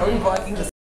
Tony Viking